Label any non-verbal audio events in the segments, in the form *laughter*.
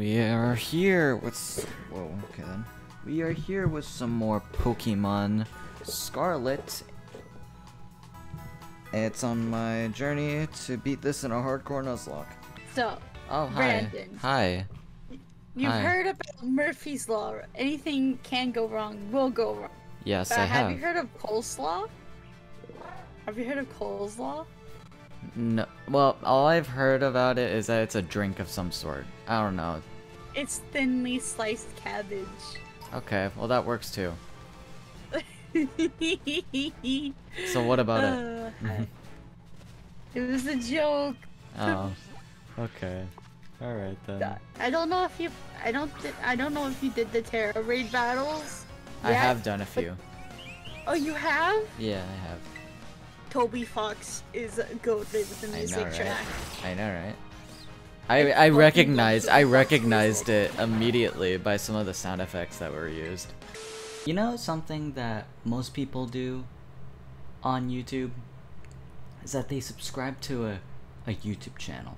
We are here with. Whoa, okay then. We are here with some more Pokemon Scarlet. It's on my journey to beat this in a hardcore Nuzlocke. So, Oh, hi. Brandon. Hi. you've Hi. heard about Murphy's Law. Anything can go wrong, will go wrong. Yes, But I have have. you heard of coleslaw? Have you heard of coleslaw? No, well, all I've heard about it is that it's a drink of some sort. I don't know. It's thinly sliced cabbage. Okay, well that works too. So what *laughs* about it? Uh, I- it was a joke. Oh, okay. All right then. I don't know if you. I don't. I don't know if you did the Tera raid battles. I yet. have done a few. Oh, you have? Yeah, I have. Toby Fox is goated with the I know, music right? track. I know, right? I I recognized I *laughs* recognized it immediately by some of the sound effects that were used. You know something that most people do on YouTube is that they subscribe to a a YouTube channel.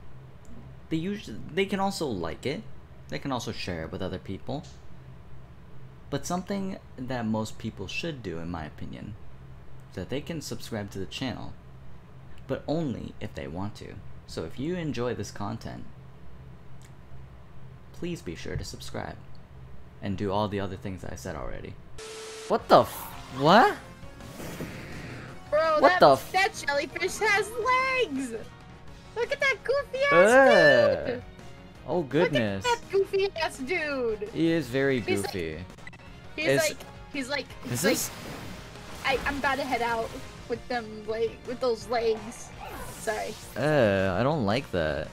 They usually they can also like it. They can also share it with other people. But something that most people should do in my opinion is that they can subscribe to the channel but only if they want to. So if you enjoy this content, please be sure to subscribe and do all the other things that I said already. What the f- what? Bro, What that, the that jellyfish has legs! Look at that goofy ass Ugh. dude! Oh Look goodness. at that goofy ass dude! He is very He's like- goofy. He's Is- like, he's like, Is like, this I, I'm about to head out with them, like, with those legs. Sorry. uh I don't like that.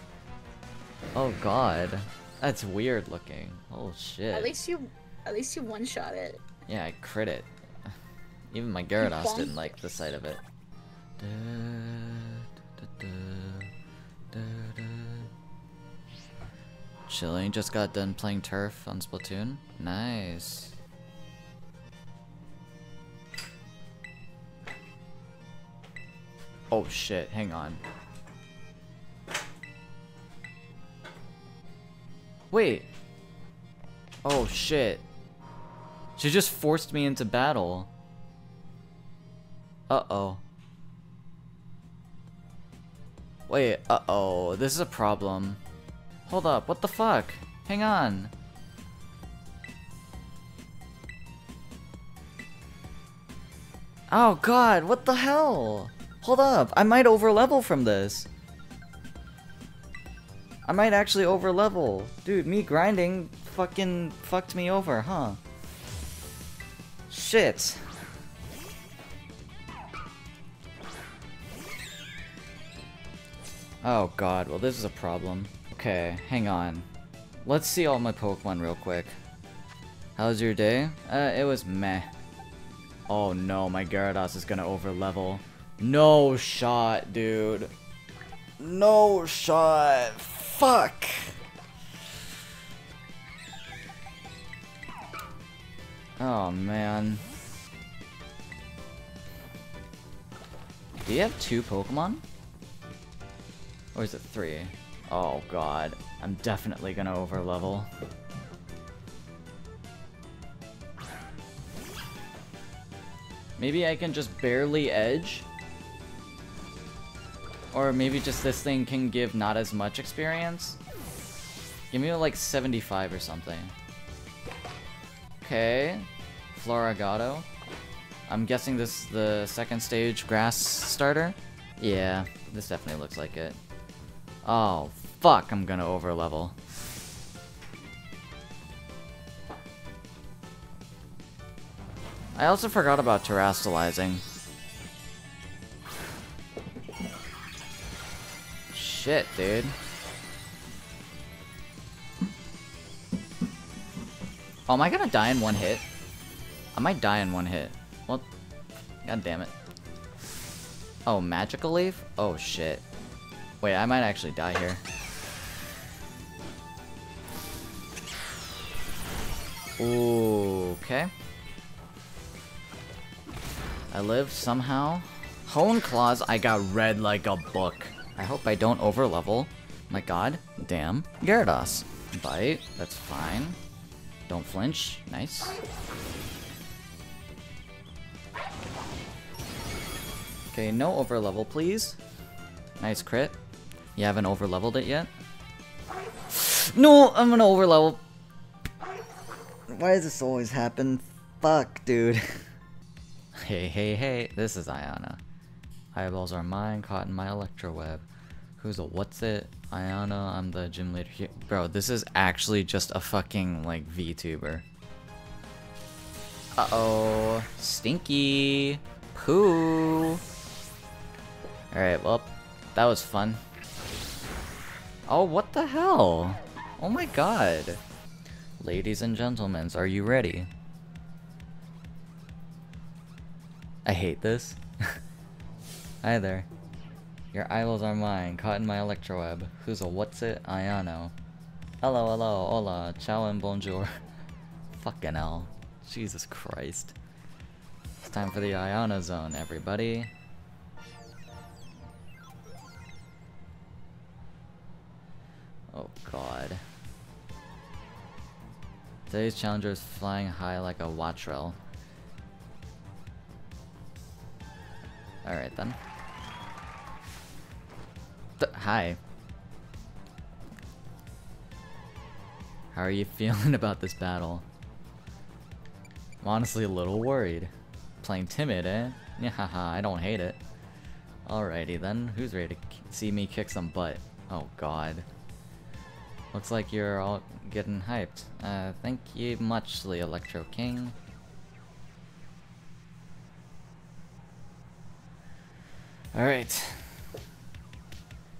Oh god. That's weird looking. Oh shit. At least you, at least you one shot it. Yeah, I crit it. *laughs* Even my Gyarados didn't like the sight of it. Da, da, da. Chilling, just got done playing turf on Splatoon. Nice. Oh shit, hang on. Wait. Oh shit. She just forced me into battle. Uh-oh. Wait, uh-oh. This is a problem. Hold up, what the fuck? Hang on. Oh god, what the hell? Hold up, I might overlevel from this. I might actually overlevel. Dude, me grinding fucking fucked me over, huh? Shit. Oh god, well this is a problem. Okay, hang on. Let's see all my Pokemon real quick. How's your day? Uh, it was meh. Oh no, my Gyarados is gonna overlevel. No shot, dude. No shot. Fuck. Oh man. Do you have two Pokemon? Or is it three? Oh god. I'm definitely gonna overlevel. Maybe I can just barely edge? Or maybe just this thing can give not as much experience? Give me like 75 or something. Okay. Floragato. I'm guessing this is the second stage grass starter? Yeah, this definitely looks like it. Oh, fuck, I'm gonna overlevel. I also forgot about terastallizing. Shit, dude. Oh, am I gonna die in one hit? I might die in one hit. Well, god damn it. Oh, magical leaf? Oh shit. Wait, I might actually die here. Ooh, okay. I live somehow. Hone claws, I got read like a book. I hope I don't overlevel. My god, damn. Gyarados. Bite, that's fine. Don't flinch, nice. Okay, no overlevel, please. Nice crit. You haven't over leveled it yet? No, I'm gonna overlevel. Why does this always happen? Fuck, dude. *laughs* hey, hey, hey, this is Iono. Eyeballs are mine, caught in my electro web. Who's a what's it? Iono, I'm the gym leader here. Bro, this is actually just a fucking, like, VTuber. Uh-oh. Stinky. Poo. Alright, well, that was fun. Oh, what the hell? Oh my god. Ladies and gentlemen, are you ready? I hate this. Hi there. Your eyeballs are mine, caught in my electroweb. Who's a what's it? Iono. Hello, hello, hola, ciao and bonjour. *laughs* Fucking hell. Jesus Christ. It's time for the Iono zone, everybody. Oh god. Today's challenger is flying high like a Wattrel. Alright then. Th hi. How are you feeling *laughs* about this battle? I'm honestly a little worried. Playing timid, eh? Yeah, haha, I don't hate it. Alrighty then, who's ready to see me kick some butt? Oh god. Looks like you're all getting hyped. Uh, thank you muchly, Electro King. Alright.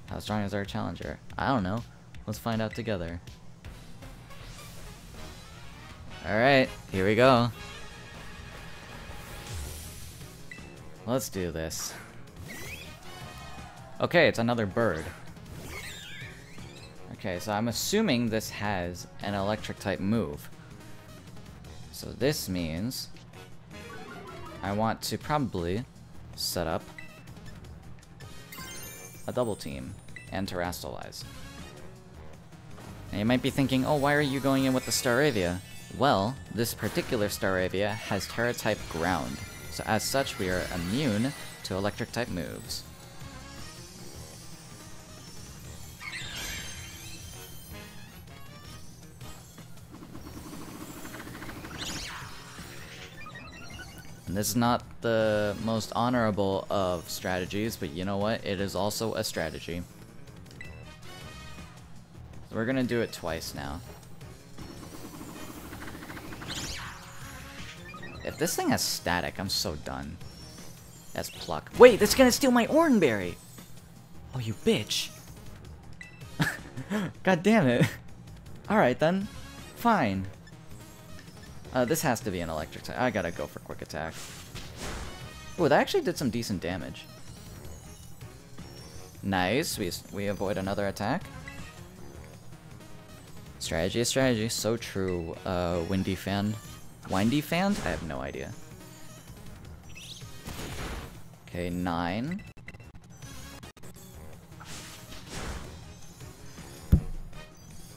How strong is our challenger? I don't know. Let's find out together. Alright, here we go. Let's do this. Okay, it's another bird. Okay, so I'm assuming this has an electric type move. So this means I want to probably set up a double team and terastallize. Now you might be thinking, oh, why are you going in with the Staravia? Well, this particular Staravia has Tera type ground, so as such we are immune to electric type moves. And this is not the most honorable of strategies, but you know what? It is also a strategy. So we're gonna do it twice now. If this thing has static, I'm so done. That's pluck. Wait, that's gonna steal my Oranberry! Oh, you bitch. *laughs* God damn it. Alright then. Fine. Uh, this has to be an electric type. I gotta go for quick attack. Oh, that actually did some decent damage. Nice. We, we avoid another attack. Strategy strategy. So true, uh, Windy fan. Windy fan? I have no idea. Okay, nine.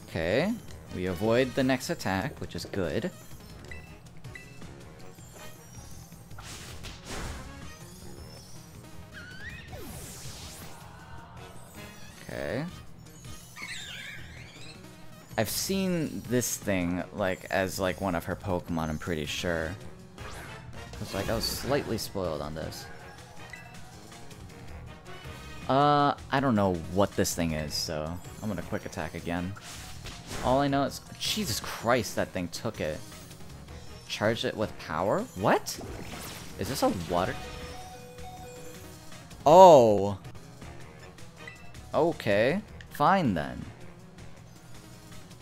Okay, we avoid the next attack, which is good. I've seen this thing, like, as, like, one of her Pokemon, I'm pretty sure. Cause, like, I was slightly spoiled on this. Uh, I don't know what this thing is, so I'm gonna quick attack again. All I know is... Jesus Christ, that thing took it. Charge it with power? What? Is this a water... Oh! Okay, fine then.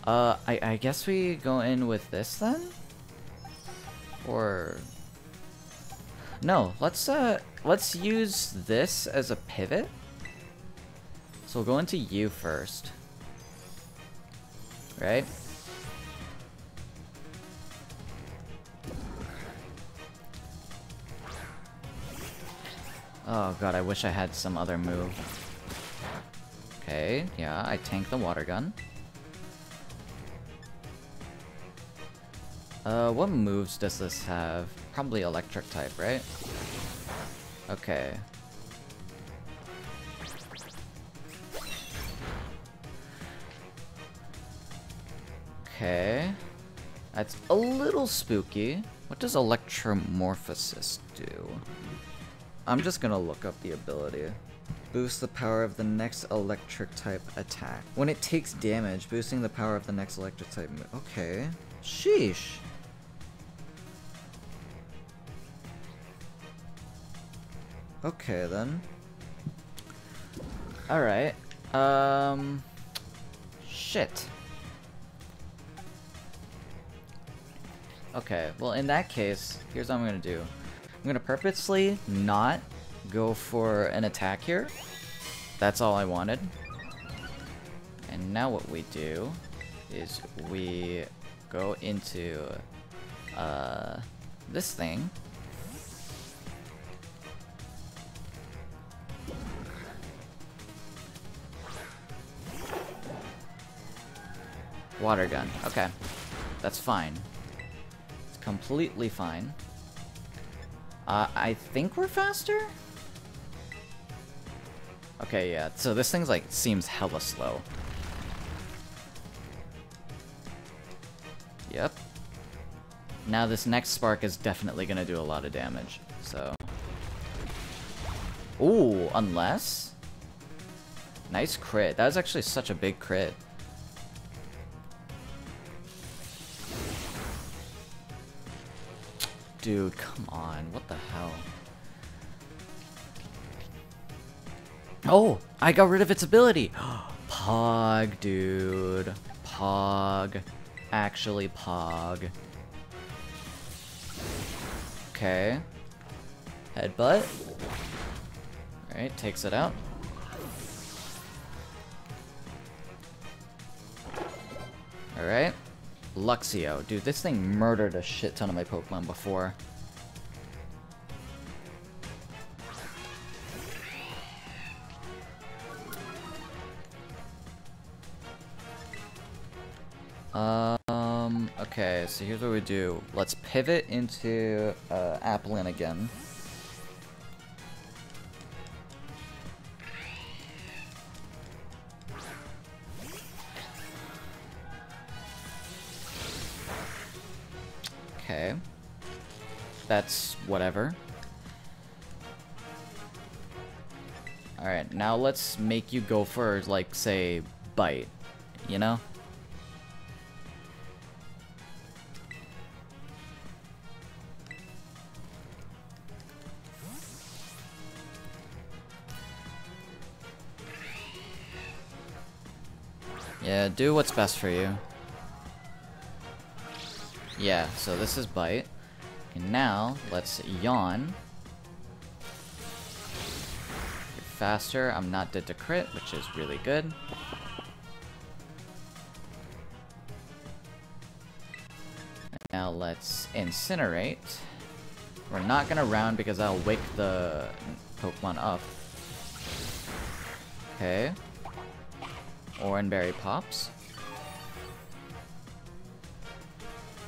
Uh, I, I guess we go in with this then? Or... No, let's, uh, let's use this as a pivot. So we'll go into you first. Right? Oh god, I wish I had some other move. Okay, yeah, I tank the water gun. Uh, what moves does this have? Probably electric type, right? Okay. Okay. That's a little spooky. What does Electromorphosis do? I'm just gonna look up the ability. Boost the power of the next electric type attack. When it takes damage, boosting the power of the next electric type. Okay. Sheesh. Okay then. Alright. Um. Shit. Okay, well in that case, here's what I'm gonna do. I'm gonna purposely not go for an attack here. That's all I wanted. And now what we do is we go into uh, this thing. Water gun. Okay. That's fine. It's completely fine. Uh, I think we're faster? Okay, yeah. So this thing's like, seems hella slow. Yep. Now this next spark is definitely gonna do a lot of damage, so... Ooh, unless? Nice crit. That was actually such a big crit. Dude, come on. What the hell? Oh, I got rid of its ability. *gasps* Pog, dude. Pog. Actually, Pog. Okay. Headbutt. Alright, takes it out. Alright. Luxio. Dude, this thing murdered a shit ton of my Pokemon before. Um, okay, so here's what we do. Let's pivot into uh, Applin again. That's whatever. Alright, now let's make you go for, like, say, bite. You know? Yeah, do what's best for you. Yeah, so this is bite. And now, let's yawn. You're faster, I'm not dead to crit, which is really good. Now let's incinerate. We're not gonna round because I'll wake the Pokemon up. Okay. Oran Berry pops.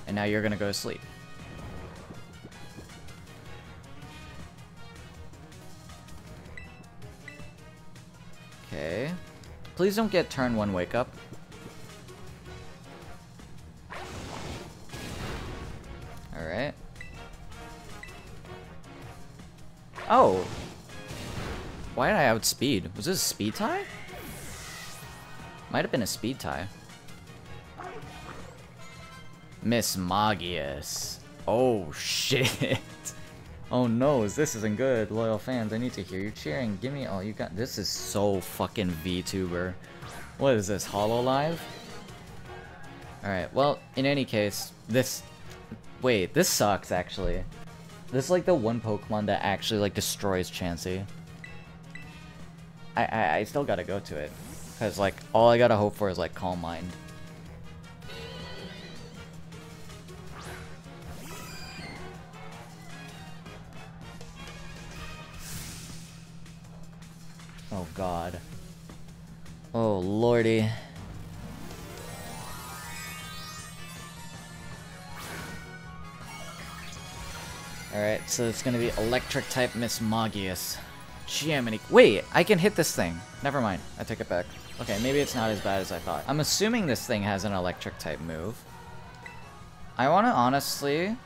And now you're gonna go to sleep. Okay. Please don't get turn one wake up. Alright. Oh! Why did I outspeed? Was this a speed tie? Might have been a speed tie. Mismagius. Oh, *laughs* shit. Oh no, this isn't good. Loyal fans, I need to hear you cheering. Give me all you got. This is so fucking VTuber. What is this, Hololive? Alright, well, in any case, this... Wait, this sucks, actually. This is like the one Pokemon that actually, like, destroys Chansey. I, I, I still gotta go to it. Because, like, all I gotta hope for is, like, Calm Mind. Oh, God. Oh, lordy. Alright, so it's gonna be electric type Mismagius. Jiminy. Wait, I can hit this thing. Never mind. I take it back. Okay, maybe it's not as bad as I thought. I'm assuming this thing has an electric type move. I wanna honestly...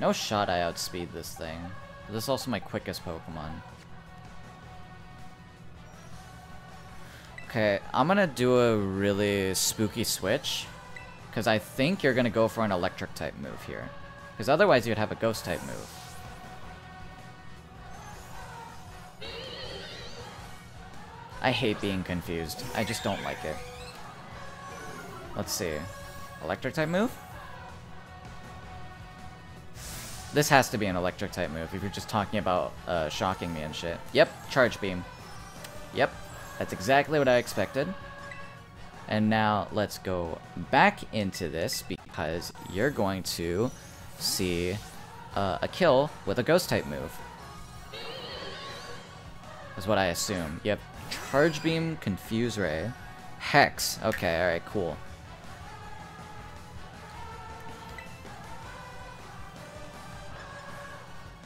No shot I outspeed this thing. This is also my quickest Pokemon. Okay, I'm gonna do a really spooky switch. Because I think you're gonna go for an electric type move here. Because otherwise you'd have a ghost type move. I hate being confused. I just don't like it. Let's see. Electric type move? This has to be an electric type move if you're just talking about uh, shocking me and shit. Yep, charge beam. Yep, that's exactly what I expected. And now let's go back into this because you're going to see uh, a kill with a ghost type move. Is what I assume. Yep, charge beam, confuse ray, hex. Okay, alright, cool.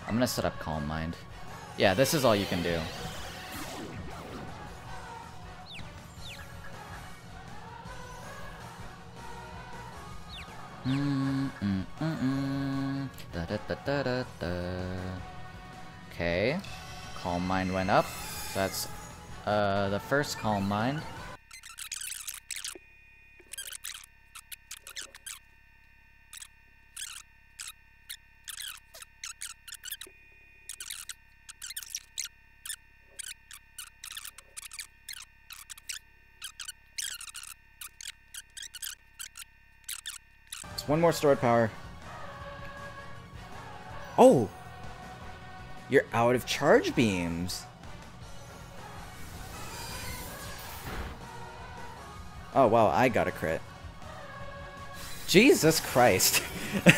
I'm gonna set up Calm Mind. Yeah, this is all you can do. Okay. Calm Mind went up. So that's uh, the first Calm Mind. One more stored power. Oh! You're out of charge beams. Oh, wow, I got a crit. Jesus Christ. *laughs*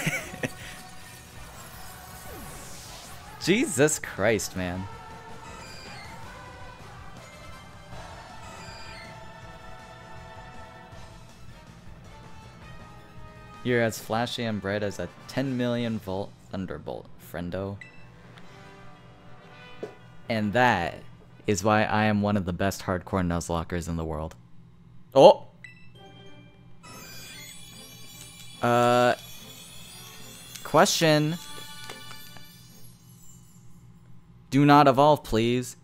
Jesus Christ, man. You're as flashy and bright as a 10 million volt thunderbolt, friendo. And that is why I am one of the best hardcore Nuzlockers in the world. Oh! Uh... Question. Do not evolve, please.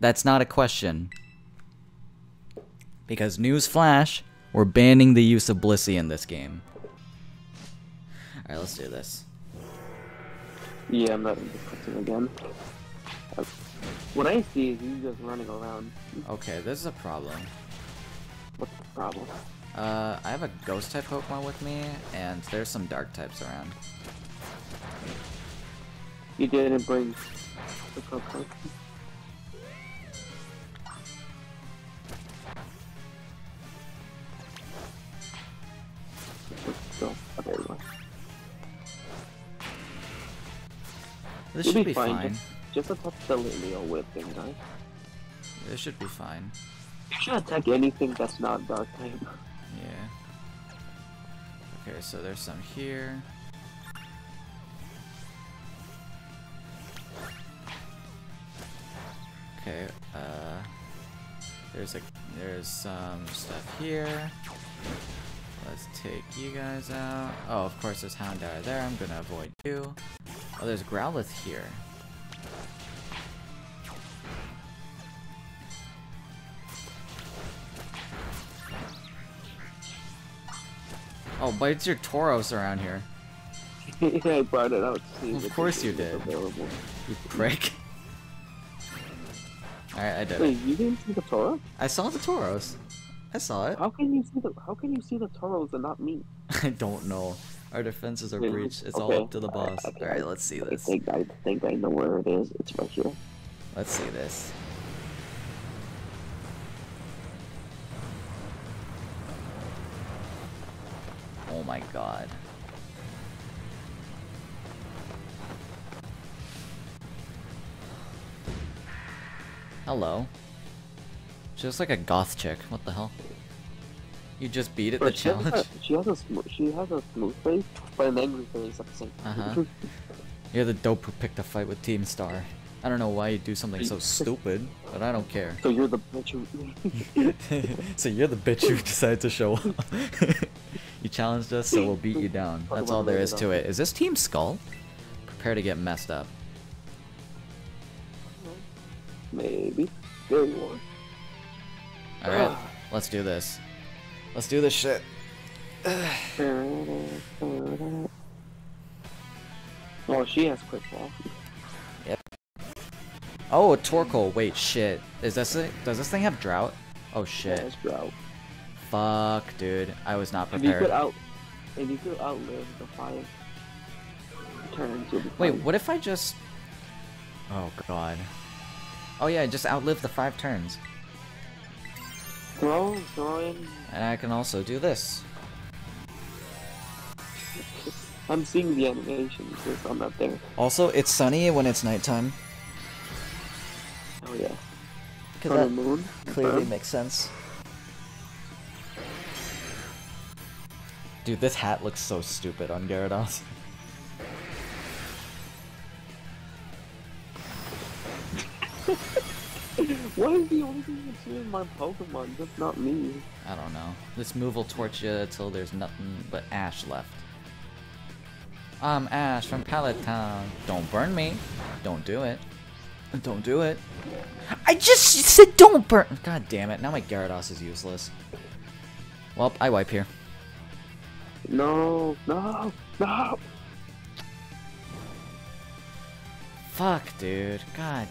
That's not a question. Because news flash, we're banning the use of Blissey in this game. Alright, let's do this. Yeah, I'm not discussing again. What I see is you just running around. Okay, this is a problem. What's the problem? Uh, I have a ghost type Pokemon with me, and there's some dark types around. You didn't bring the Pokemon. This You'll should be be fine. fine. Just, just attack the Lilio whip thing, right? This should be fine. You should attack anything that's not dark type. Yeah. Okay, so there's some here. Okay, uh, there's a there's some stuff here. Let's take you guys out. Oh, of course there's Houndour there. I'm gonna avoid you. Oh, there's Growlithe here. Oh, but it's your Tauros around here. *laughs* I brought it out to see Of course you did. Available. You prick. *laughs* Alright, I did Wait, it. you didn't see the Toro? I saw the Tauros. I saw it. How can you see the How can you see the Tauros and not me? *laughs* I don't know. Our defenses are breached. It's all up to the boss. okay. Alright, let's see I this. think I think I know where it is. It's right here. Let's see this. Oh my god. Hello. She looks like a goth chick. What the hell? You just beat it Bro, the she has a- challenge? *laughs* She has a smooth. She has a smooth face, but an angry face at the same time. Uh-huh. *laughs* You're the dope who picked a fight with Team Star. I don't know why you do something so *laughs* stupid, but I don't care. so you're the bitch who. so you're the bitch who decided to show up. you challenged us, so we'll beat you down. That's all there is to it. Is this Team Skull? Prepare to get messed up. Maybe. There you are. Alright, let's do this. Let's do this shit. *sighs* Oh, she has quick ball. Oh, a Torkoal. Wait, shit. Is this it? Does this thing have drought? Oh Yeah, shit. it's drought. Fuck, dude. I was not prepared. If you could out, if you could outlive the five turns, Wait, what if I just... Oh god. Oh yeah, just outlive the five turns. Throw, throw in. And I can also do this. I'm seeing the animation because I'm not there. Also, it's sunny when it's nighttime. Oh yeah. Because that moon. clearly makes sense. Dude, this hat looks so stupid on Gyarados. *laughs* *laughs* What is the only thing that's in my Pokemon? That's not me. I don't know. This move will torch you until there's nothing but Ash left. I'm Ash from Pallet Town. Don't burn me. Don't do it. Don't do it. I just said don't burn. God damn it. Now my Gyarados is useless. Well, I wipe here. No, no, no. Fuck, dude. God.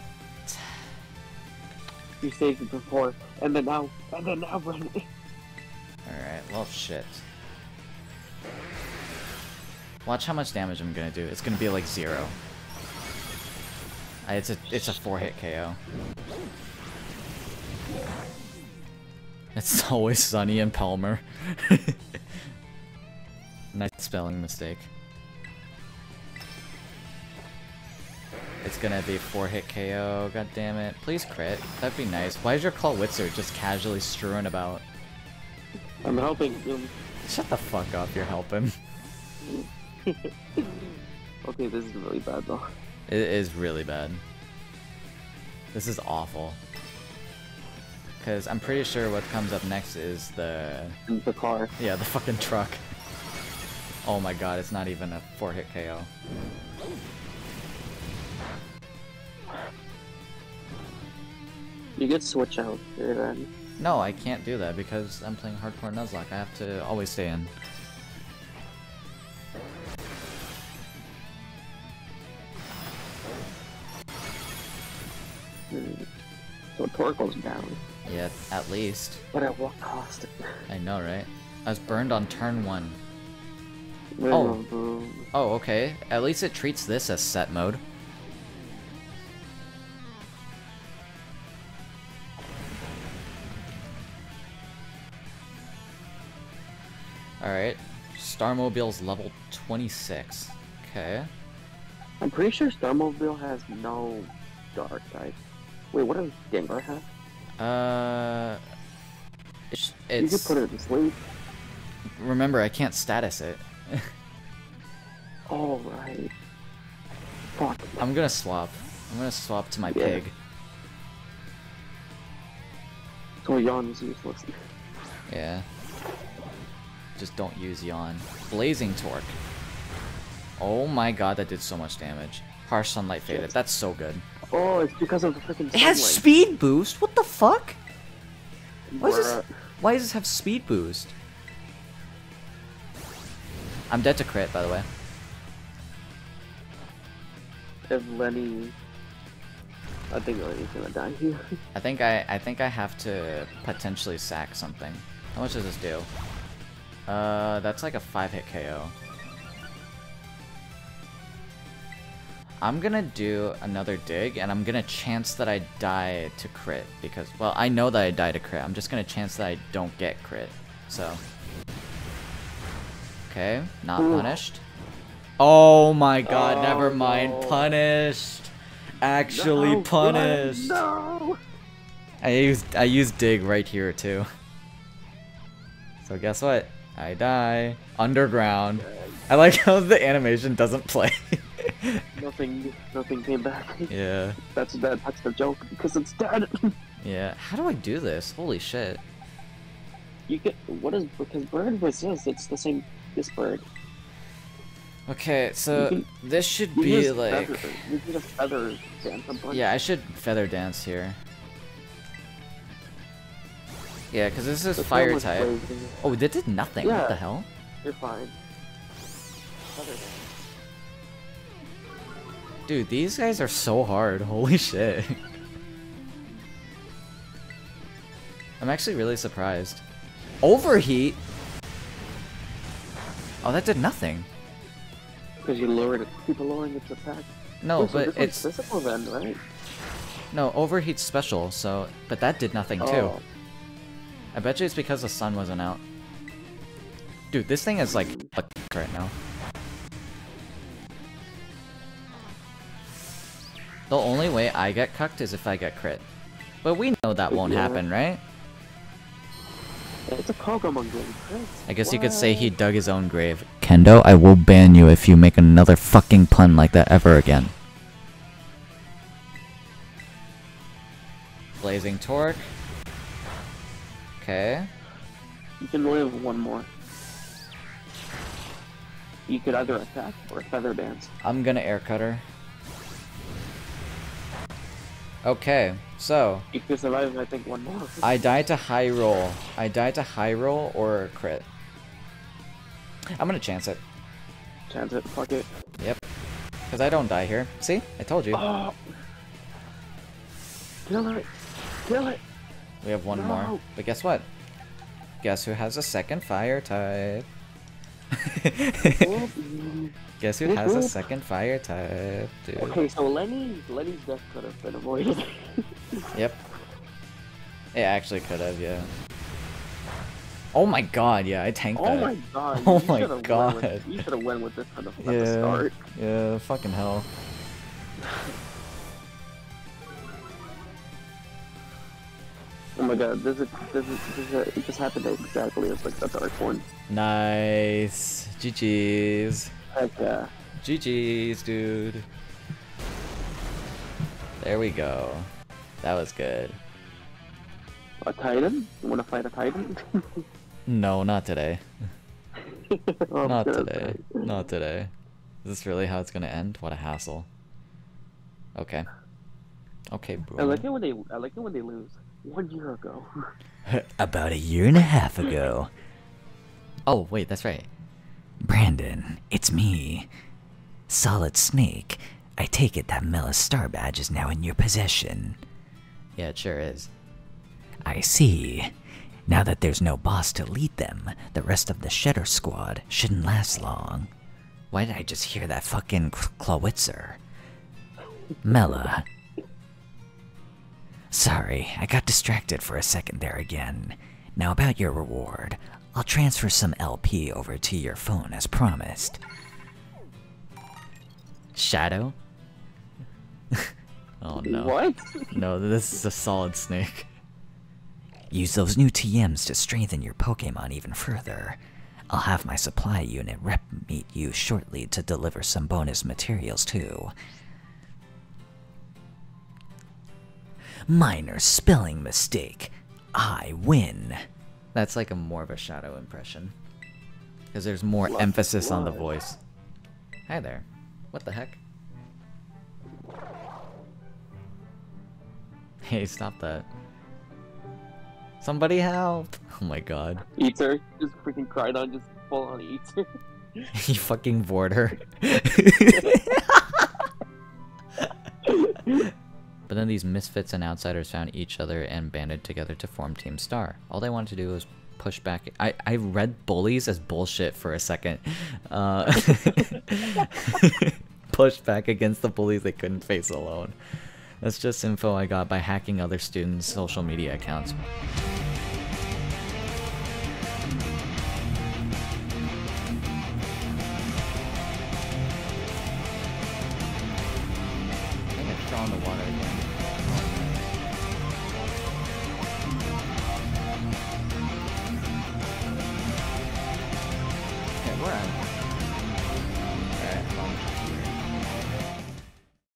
You saved it before, and then now, and then now, Brennan. Alright, well, shit. Watch how much damage I'm gonna do. It's gonna be like zero. Uh, It's a it's a four hit KO. It's *laughs* always Sunny and Palmer. *laughs* nice spelling mistake. It's gonna be four hit KO. God damn it! Please crit. That'd be nice. Why is your call Clawitzer just casually strewing about? I'm helping him. Shut the fuck up. You're helping. *laughs* Okay, this is really bad though. It is really bad. This is awful. Because I'm pretty sure what comes up next is the... The car. Yeah, the fucking truck. Oh my god, it's not even a 4-hit KO. You could switch out here then. No, I can't do that because I'm playing Hardcore Nuzlocke. I have to always stay in. Hmm. So Torkoal's down. Yeah, at least. But at what cost? I know, right? I was burned on turn 1. Ring Oh. Oh, okay. At least it treats this as set mode. Alright. Starmobile's level 26. Okay. I'm pretty sure Starmobile has no dark type. Wait, what does Gengar have? Uh... It's... You could put it to sleep. remember, I can't status it. *laughs* Alright. Fuck. I'm gonna swap. I'm gonna swap to my Yeah. pig. So Yawn is useless. Yeah. Just don't use Yawn. Blazing Torque. Oh my god, that did so much damage. Harsh Sunlight Faded. That's so good. Oh, it's because of the freaking It has speed boost? What the fuck? Why does this, why does this have speed boost? I'm dead to crit, by the way. If Lenny... I think Lenny's gonna die here. *laughs* I think I I think I have to potentially sack something. How much does this do? Uh, that's like a five hit KO. I'm gonna do another dig, and I'm gonna chance that I die to crit because, well, I know that I die to crit. I'm just gonna chance that I don't get crit. So, okay, not punished. Oh my god, Oh, never mind, no. punished. Actually No, punished. No! I used I used dig right here too. So guess what? I die underground. I like how the animation doesn't play. *laughs* Nothing, nothing came back. yeah. *laughs* That's that. That's the joke because it's dead. *laughs* Yeah. How do I do this? Holy shit. you get what is because bird resist. It's the same. This bird. Okay, so can- this should be like feather, you can just feather dance. Yeah, I should feather dance here. Yeah, because this is fire type. Oh, that did nothing. What the hell? You're fine. Dude, these guys are so hard. *laughs* Holy shit. I'm actually really surprised. Overheat? Oh, that did nothing. Because you lowered it. Keep lowering its attack. No, so but it's physical then, right? no overheat's special. So, but that did nothing too. Oh. I bet you it's because the sun wasn't out. Dude, this thing is like right now. The only way I get cucked is if I get crit. But we know that won't Yeah. happen, right? It's a Kogomon game. Chris. I guess you could say he dug his own grave. Kendo, I will ban you if you make another fucking pun like that ever again. Blazing Torque. Okay. You can live one more. You could either attack or feather dance. I'm gonna air cutter. Okay, so You could survive, I think, one more. I died to high roll. I died to high roll or crit. I'm gonna chance it. Chance it. Fuck it. Yep. Cause I don't die here. See? I told you. Oh. Kill it. Kill it. We have one more. But guess what? Guess who has a second fire type? *laughs* Guess who has a second fire type, dude? okay, so Lenny, Lenny's death could have been avoided. *laughs* Yep. It actually could have, yeah. Oh my god, yeah, I tanked oh that. my god. *laughs* Oh my God. With, you should have went with this from the, at the Yeah, start. yeah, fucking hell. Oh my god, this is this is this is it just happened exactly as like the dark one. Nice. GG's. Heck yeah. GG's, dude. There we go. That was good. A titan? You wanna fight a titan? *laughs* No, not today. *laughs* Oh, Not today. Not today. Is this really how it's gonna end? What a hassle. Okay. Okay, I bro. like it when they I like it when they lose. One year ago. *laughs* About a year and a half ago. Oh, wait, that's right. Brandon, it's me. Solid Snake. I take it that Mela's star badge is now in your possession. Yeah, it sure is. I see. Now that there's no boss to lead them, the rest of the Schedar squad shouldn't last long. Why did I just hear that fucking Cl- Clawitzer? Mella. Sorry, I got distracted for a second there again. Now about your reward. I'll transfer some LP over to your phone as promised. Shadow? *laughs* oh no. What? No, this is a solid snake. Use those new TMs to strengthen your Pokemon even further. I'll have my supply unit rep meet you shortly to deliver some bonus materials too. Minor spelling mistake. I win. That's like a more of a shadow impression. Because there's more What? emphasis on the voice. Hi there. What the heck? *laughs* Hey, stop that. Somebody help! *laughs* Oh my god. Eater just freaking cried on just full on Eater. *laughs* you fucking bored her. But then these misfits and outsiders found each other and banded together to form Team Star. All they wanted to do was push back. I, I read bullies as bullshit for a second. Uh, *laughs* push back against the bullies they couldn't face alone. That's just info I got by hacking other students' social media accounts.